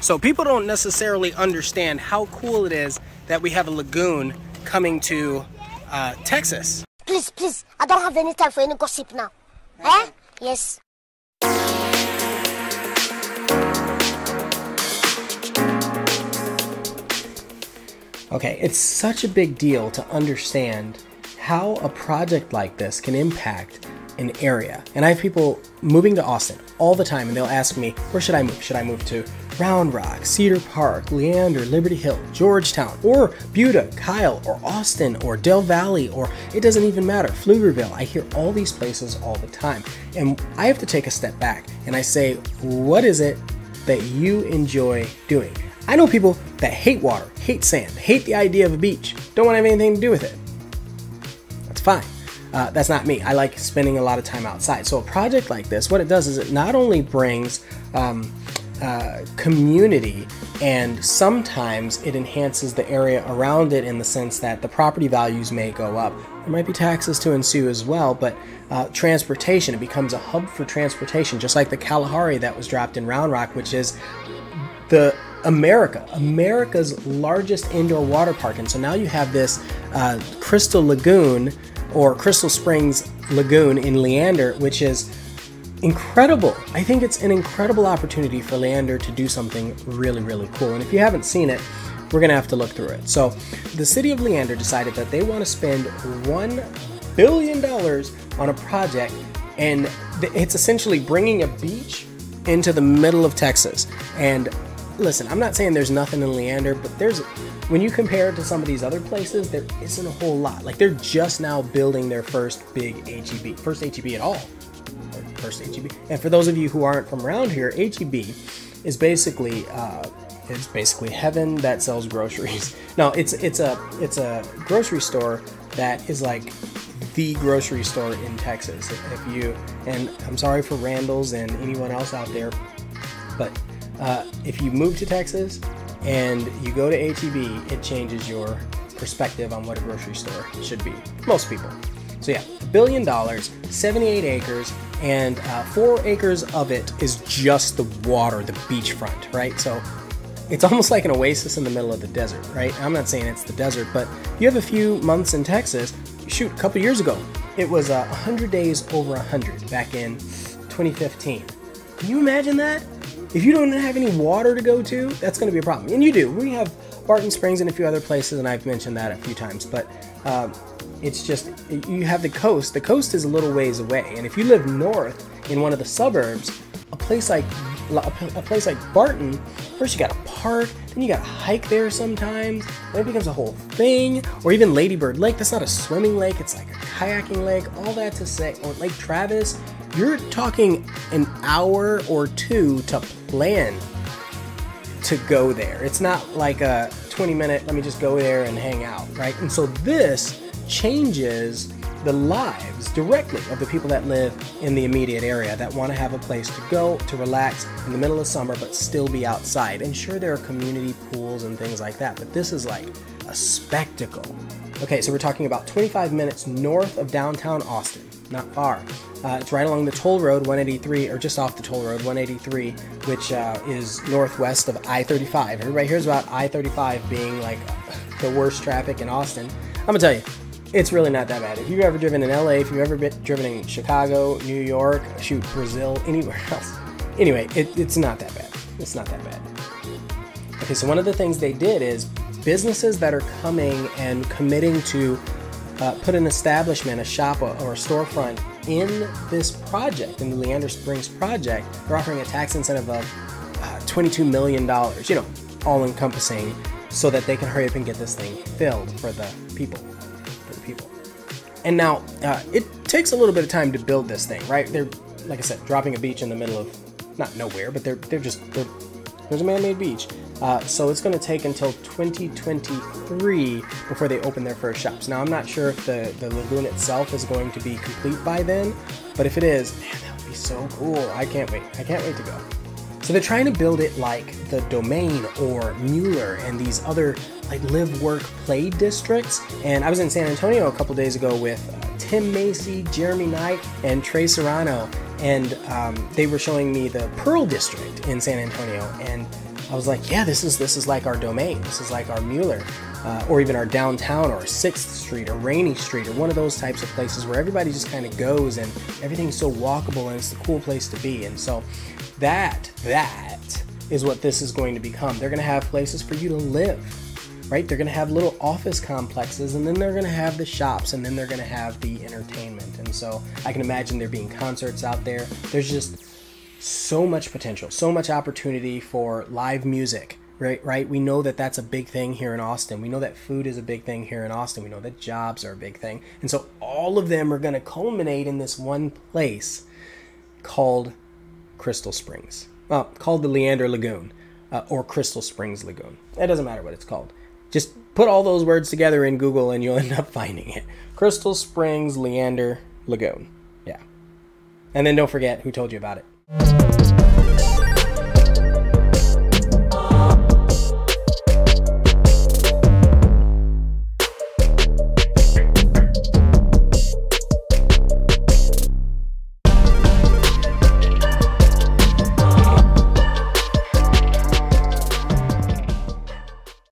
So people don't necessarily understand how cool it is that we have a lagoon coming to uh, Texas. Please, please, I don't have any time for any gossip now. Eh? Yes. Okay, it's such a big deal to understand how a project like this can impact an area. And I have people moving to Austin all the time and they'll ask me, where should I move? Should I move to Round Rock, Cedar Park, Leander, Liberty Hill, Georgetown, or Buda, Kyle, or Austin, or Del Valle, or it doesn't even matter, Pflugerville. I hear all these places all the time. And I have to take a step back and I say, what is it that you enjoy doing? I know people that hate water, hate sand, hate the idea of a beach, don't want to have anything to do with it. That's fine. Uh, that's not me. I like spending a lot of time outside. So a project like this, what it does is it not only brings um, uh, community and sometimes it enhances the area around it in the sense that the property values may go up. There might be taxes to ensue as well, but uh, transportation, it becomes a hub for transportation, just like the Kalahari that was dropped in Round Rock, which is the America, America's largest indoor water park. And so now you have this uh, Crystal Lagoon or Crystal Springs Lagoon in Leander, which is incredible. I think it's an incredible opportunity for Leander to do something really, really cool. And if you haven't seen it, we're going to have to look through it. So, the city of Leander decided that they want to spend $1 billion on a project, and it's essentially bringing a beach into the middle of Texas. And listen, I'm not saying there's nothing in Leander, but there's when you compare it to some of these other places, there isn't a whole lot. Like they're just now building their first big HEB, first HEB at all, first HEB. And for those of you who aren't from around here, HEB is basically uh, it's basically heaven that sells groceries. No, it's it's a it's a grocery store that is like the grocery store in Texas. If you and I'm sorry for Randall's and anyone else out there, but uh, if you move to Texas and you go to HEB, it changes your perspective on what a grocery store should be. Most people. So yeah, a billion dollars, 78 acres, and uh, four acres of it is just the water, the beachfront, right? So it's almost like an oasis in the middle of the desert, right? I'm not saying it's the desert, but you have a few months in Texas. Shoot, a couple years ago, it was uh, 100 days over 100 back in 2015. Can you imagine that? If you don't have any water to go to, that's going to be a problem. And you do. We have Barton Springs and a few other places, and I've mentioned that a few times. But um, it's just you have the coast. The coast is a little ways away, and if you live north in one of the suburbs, a place like a place like Barton, first you got to park, then you got to hike there sometimes. Then it becomes a whole thing. Or even Lady Bird Lake. That's not a swimming lake. It's like a kayaking lake. All that to say, or Lake Travis you're talking an hour or two to plan to go there. It's not like a 20 minute, let me just go there and hang out, right? And so this changes the lives directly of the people that live in the immediate area that want to have a place to go to relax in the middle of summer but still be outside. And sure, there are community pools and things like that, but this is like a spectacle. Okay, so we're talking about 25 minutes north of downtown Austin, not far. Uh, it's right along the toll road 183, or just off the toll road 183, which uh, is northwest of I 35. Everybody hears about I 35 being like the worst traffic in Austin. I'm gonna tell you, it's really not that bad. If you've ever driven in LA, if you've ever been driven in Chicago, New York, shoot, Brazil, anywhere else. Anyway, it, it's not that bad. It's not that bad. Okay, so one of the things they did is businesses that are coming and committing to uh, put an establishment, a shop, or a storefront in this project, in the Leander Springs project, they're offering a tax incentive of uh, $22 million, you know, all encompassing, so that they can hurry up and get this thing filled for the people. For the people. And now, uh, it takes a little bit of time to build this thing, right? They're, like I said, dropping a beach in the middle of, not nowhere, but they're, they're just, they're, there's a man made beach. Uh, so it's going to take until 2023 before they open their first shops. Now, I'm not sure if the, the lagoon itself is going to be complete by then, but if it is, man, that would be so cool. I can't wait. I can't wait to go. So they're trying to build it like the Domain or Mueller and these other like live, work, play districts. And I was in San Antonio a couple days ago with uh, Tim Macy, Jeremy Knight, and Trey Serrano, and um, they were showing me the Pearl District in San Antonio, and I was like, yeah, this is this is like our domain. This is like our Mueller, uh, or even our downtown, or Sixth Street, or Rainey Street, or one of those types of places where everybody just kind of goes and everything's so walkable and it's the cool place to be. And so that that is what this is going to become. They're going to have places for you to live right? They're going to have little office complexes, and then they're going to have the shops, and then they're going to have the entertainment. And so I can imagine there being concerts out there. There's just so much potential, so much opportunity for live music. Right, right. We know that that's a big thing here in Austin. We know that food is a big thing here in Austin. We know that jobs are a big thing, and so all of them are going to culminate in this one place called Crystal Springs. Well, called the Leander Lagoon uh, or Crystal Springs Lagoon. It doesn't matter what it's called. Just put all those words together in Google and you'll end up finding it. Crystal Springs Leander Lagoon. Yeah. And then don't forget who told you about it.